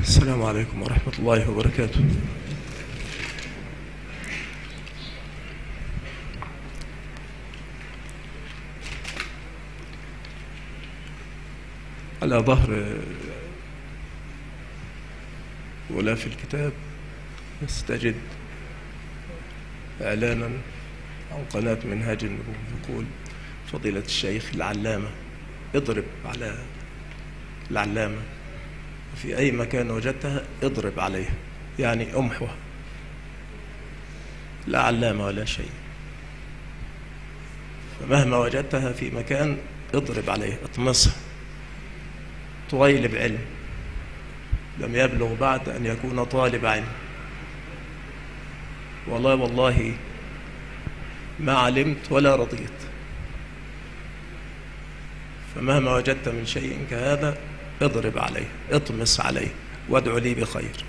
السلام عليكم ورحمة الله وبركاته. على ظهر غلاف الكتاب نستجد إعلانا عن قناة منهاج النبوة. يقول فضيلة الشيخ العلامة اضرب على العلامة. في أي مكان وجدتها اضرب عليها. يعني أمحوها. لا علامة ولا شيء. فمهما وجدتها في مكان اضرب عليها اطمسها. طويلب علم لم يبلغ بعد أن يكون طالب علم. والله والله ما علمت ولا رضيت. فمهما وجدت من شيء كهذا اضرب عليه اطمس عليه وادعو لي بخير.